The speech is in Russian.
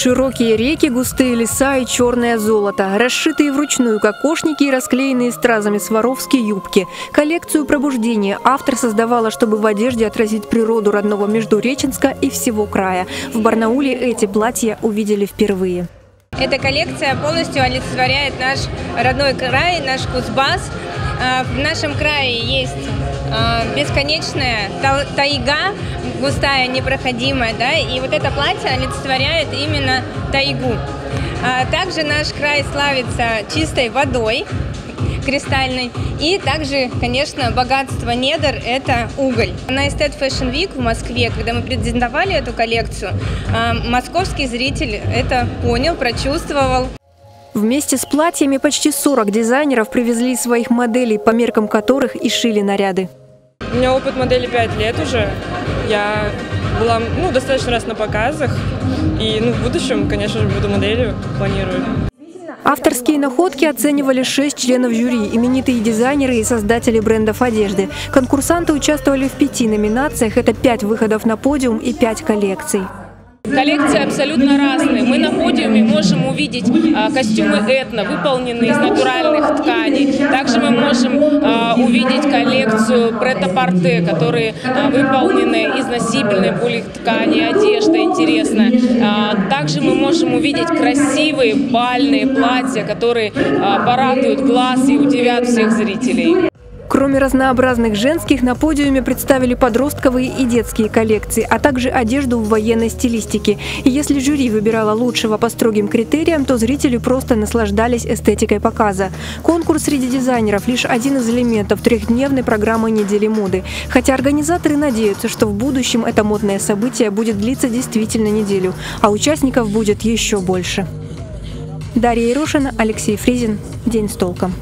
Широкие реки, густые леса и черное золото, расшитые вручную кокошники и расклеенные стразами Сваровски юбки. Коллекцию пробуждения автор создавала, чтобы в одежде отразить природу родного Междуреченска и всего края. В Барнауле эти платья увидели впервые. Эта коллекция полностью олицетворяет наш родной край, наш Кузбасс. А, в нашем крае есть а, бесконечная тайга, густая, непроходимая, да, и вот это платье олицетворяет именно тайгу. А, также наш край славится чистой водой, кристальной. И также, конечно, богатство недр – это уголь. На Estet Fashion Week в Москве, когда мы презентовали эту коллекцию, московский зритель это понял, прочувствовал. Вместе с платьями почти 40 дизайнеров привезли своих моделей, по меркам которых и шили наряды. У меня опыт модели 5 лет уже. Я была ну, достаточно раз на показах. И ну, в будущем, конечно же, буду моделью, планирую. Авторские находки оценивали шесть членов жюри, именитые дизайнеры и создатели брендов одежды. Конкурсанты участвовали в пяти номинациях. Это пять выходов на подиум и пять коллекций. Коллекции абсолютно разные. Мы на подиуме можем увидеть а, костюмы этно, выполненные из натуральных тканей. Также мы можем а, увидеть коллекцию претапорте, которые а, выполнены из носибельной политкани, одежда интересная. Также мы можем увидеть красивые бальные платья, которые порадуют глаз и удивят всех зрителей. Кроме разнообразных женских, на подиуме представили подростковые и детские коллекции, а также одежду в военной стилистике. И если жюри выбирало лучшего по строгим критериям, то зрители просто наслаждались эстетикой показа. Конкурс среди дизайнеров – лишь один из элементов трехдневной программы «Недели моды». Хотя организаторы надеются, что в будущем это модное событие будет длиться действительно неделю, а участников будет еще больше. Дарья Ирошина, Алексей Фризин. День с толком.